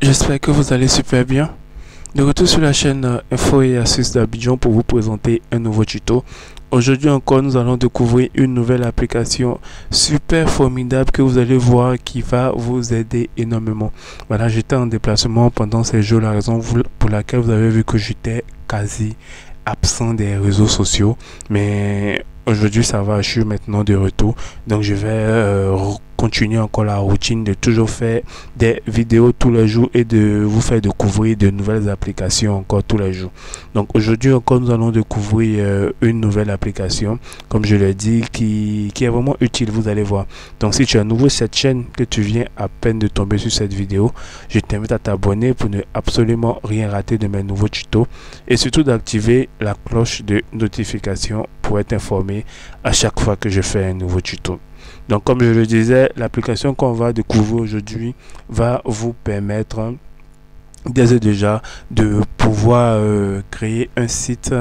J'espère que vous allez super bien. De retour sur la chaîne euh, Info et Astuces d'Abidjan pour vous présenter un nouveau tuto. Aujourd'hui encore, nous allons découvrir une nouvelle application super formidable que vous allez voir qui va vous aider énormément. Voilà, j'étais en déplacement pendant ces jours, la raison pour laquelle vous avez vu que j'étais quasi absent des réseaux sociaux. Mais aujourd'hui, ça va, je suis maintenant de retour. Donc, je vais euh, continuer encore la routine de toujours faire des vidéos tous les jours et de vous faire découvrir de nouvelles applications encore tous les jours. Donc aujourd'hui encore nous allons découvrir euh, une nouvelle application comme je l'ai dit qui, qui est vraiment utile vous allez voir. Donc si tu es nouveau cette chaîne que tu viens à peine de tomber sur cette vidéo, je t'invite à t'abonner pour ne absolument rien rater de mes nouveaux tutos et surtout d'activer la cloche de notification pour être informé à chaque fois que je fais un nouveau tuto. Donc, comme je le disais, l'application qu'on va découvrir aujourd'hui va vous permettre dès déjà de pouvoir euh, créer un site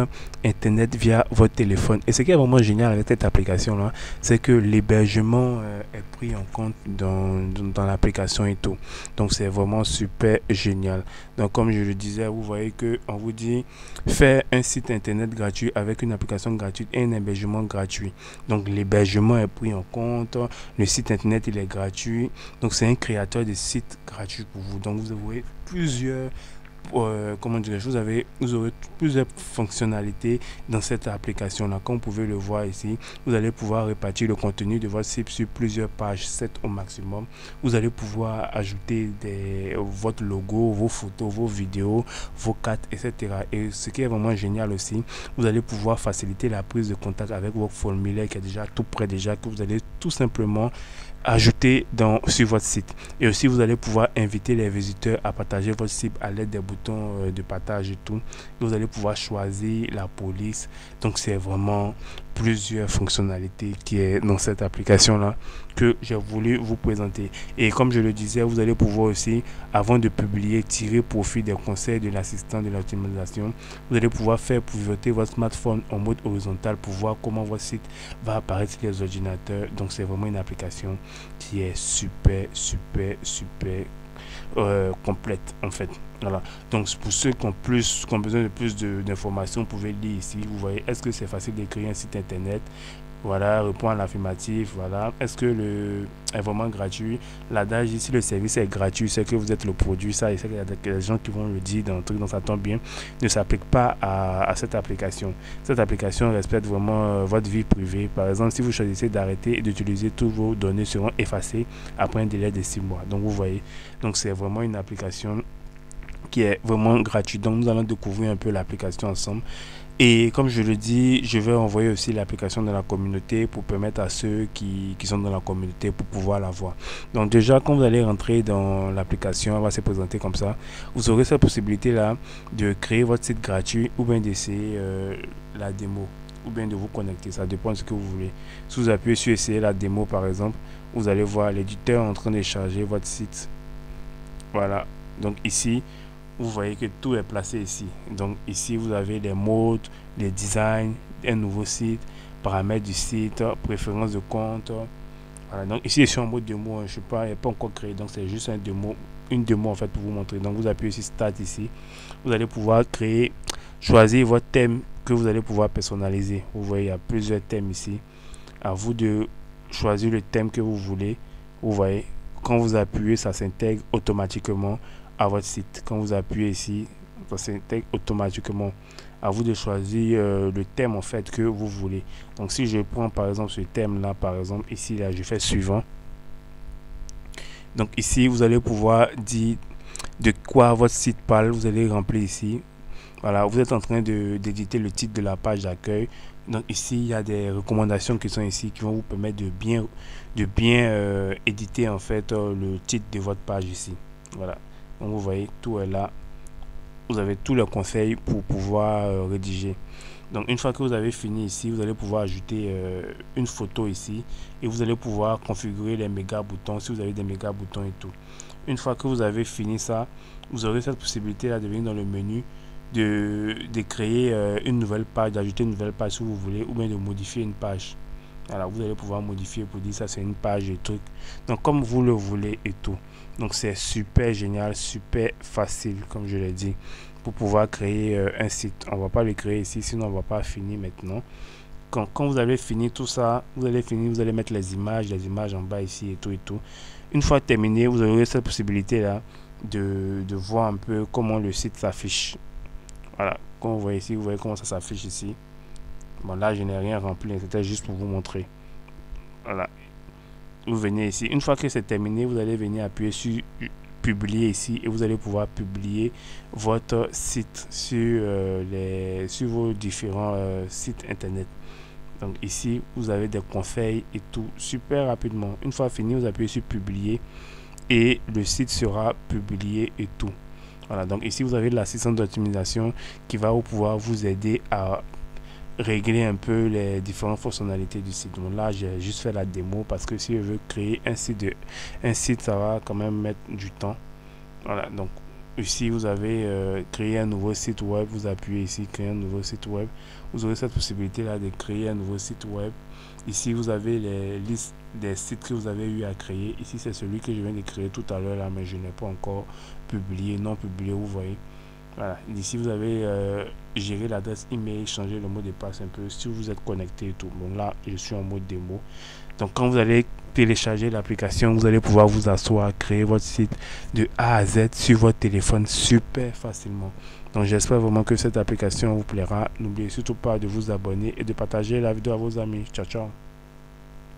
internet via votre téléphone. Et ce qui est vraiment génial avec cette application là c'est que l'hébergement euh, est pris en compte dans, dans, l'application et tout. Donc c'est vraiment super génial. Donc comme je le disais vous voyez que on vous dit faire un site internet gratuit avec une application gratuite et un hébergement gratuit. Donc l'hébergement est pris en compte le site internet il est gratuit. Donc c'est un créateur de site gratuit pour vous. Donc vous avez plusieurs euh, comment dire, vous, avez, vous aurez plusieurs fonctionnalités dans cette application-là. Comme vous pouvez le voir ici, vous allez pouvoir répartir le contenu de votre site sur plusieurs pages, 7 au maximum. Vous allez pouvoir ajouter des, votre logo, vos photos, vos vidéos, vos cartes, etc. Et ce qui est vraiment génial aussi, vous allez pouvoir faciliter la prise de contact avec votre formulaire qui est déjà tout prêt déjà, que vous allez tout simplement ajouter dans, sur votre site. Et aussi, vous allez pouvoir inviter les visiteurs à partager votre site à l'aide des boutons euh, de partage et tout. Vous allez pouvoir choisir la police. Donc, c'est vraiment plusieurs fonctionnalités qui est dans cette application là que j'ai voulu vous présenter et comme je le disais vous allez pouvoir aussi avant de publier tirer profit des conseils de l'assistant de l'optimisation vous allez pouvoir faire pivoter votre smartphone en mode horizontal pour voir comment votre site va apparaître sur les ordinateurs donc c'est vraiment une application qui est super super super euh, complète en fait. Voilà. Donc pour ceux qui ont, plus, qui ont besoin de plus d'informations, vous pouvez lire ici. Vous voyez, est-ce que c'est facile d'écrire un site internet? Voilà, répond à l'affirmatif. Voilà. Est-ce que le est vraiment gratuit? L'adage ici, le service est gratuit, c'est que vous êtes le produit. Ça, il y a des gens qui vont le dire dans un truc, dans ça tombe bien. Ne s'applique pas à, cette application. Cette application respecte vraiment euh, votre vie privée. Par exemple, si vous choisissez d'arrêter d'utiliser, toutes vos données seront effacées après un délai de 6 mois. Donc, vous voyez. Donc, c'est vraiment une application qui est vraiment gratuite. Donc, nous allons découvrir un peu l'application ensemble. Et comme je le dis, je vais envoyer aussi l'application dans la communauté pour permettre à ceux qui, qui, sont dans la communauté pour pouvoir la voir. Donc déjà, quand vous allez rentrer dans l'application, elle va se présenter comme ça. Vous aurez cette possibilité-là de créer votre site gratuit ou bien d'essayer euh, la démo ou bien de vous connecter. Ça dépend de ce que vous voulez. Si vous appuyez sur essayer la démo par exemple, vous allez voir l'éditeur en train de charger votre site. Voilà. Donc ici, vous voyez que tout est placé ici. Donc ici, vous avez les modes, les designs, un nouveau site, paramètres du site, préférences de compte. Voilà, donc ici, je suis en mode démo, hein. je ne sais pas, pas encore créé, donc c'est juste un une démo en fait pour vous montrer. Donc vous appuyez sur Start ici, vous allez pouvoir créer, choisir votre thème que vous allez pouvoir personnaliser. Vous voyez, il y a plusieurs thèmes ici. À vous de choisir le thème que vous voulez. Vous voyez, quand vous appuyez, ça s'intègre automatiquement à votre site. Quand vous appuyez ici, ça s'intègre automatiquement. À vous de choisir euh, le thème en fait que vous voulez. Donc si je prends par exemple ce thème là, par exemple ici là, je fais suivant. Donc ici, vous allez pouvoir dire de quoi votre site parle. Vous allez remplir ici. Voilà, vous êtes en train d'éditer le titre de la page d'accueil. Donc ici, il y a des recommandations qui sont ici qui vont vous permettre de bien, de bien euh, éditer en fait euh, le titre de votre page ici. Voilà. Donc vous voyez, tout est là. Vous avez tous les conseils pour pouvoir euh, rédiger. Donc une fois que vous avez fini ici, vous allez pouvoir ajouter euh, une photo ici et vous allez pouvoir configurer les méga boutons si vous avez des méga boutons et tout. Une fois que vous avez fini ça, vous aurez cette possibilité là de venir dans le menu de, de créer euh, une nouvelle page, d'ajouter une nouvelle page si vous voulez ou bien de modifier une page. Alors vous allez pouvoir modifier pour dire ça c'est une page et truc. Donc comme vous le voulez et tout. Donc c'est super génial, super facile, comme je l'ai dit, pour pouvoir créer euh, un site. On va pas le créer ici, sinon on va pas finir maintenant. Quand, quand vous avez fini tout ça, vous allez finir, vous allez mettre les images, les images en bas ici et tout et tout. Une fois terminé, vous aurez cette possibilité là de, de voir un peu comment le site s'affiche. Voilà, comme vous voyez ici, vous voyez comment ça s'affiche ici. Bon, là, je n'ai rien rempli, c'était juste pour vous montrer. Voilà. Vous venez ici. Une fois que c'est terminé, vous allez venir appuyer sur publier ici et vous allez pouvoir publier votre site sur, euh, les, sur vos différents euh, sites internet. Donc ici, vous avez des conseils et tout super rapidement. Une fois fini, vous appuyez sur publier et le site sera publié et tout. Voilà, donc ici vous avez l'assistant d'optimisation qui va pouvoir vous aider à régler un peu les différentes fonctionnalités du site. Donc là, j'ai juste fait la démo parce que si je veux créer un site, de, un site, ça va quand même mettre du temps. Voilà, donc ici vous avez euh, créé un nouveau site web, vous appuyez ici créer un nouveau site web. Vous aurez cette possibilité là de créer un nouveau site web. Ici vous avez les listes des sites que vous avez eu à créer. Ici c'est celui que je viens de créer tout à l'heure là, mais je n'ai pas encore publié, non publié, vous voyez. Voilà, ici vous avez euh, géré l'adresse email, changer le mot de passe un peu si vous êtes connecté et tout. Bon là, je suis en mode démo. Donc quand vous allez télécharger l'application, vous allez pouvoir vous asseoir, créer votre site de A à Z sur votre téléphone super facilement. Donc j'espère vraiment que cette application vous plaira. N'oubliez surtout pas de vous abonner et de partager la vidéo à vos amis. Ciao ciao.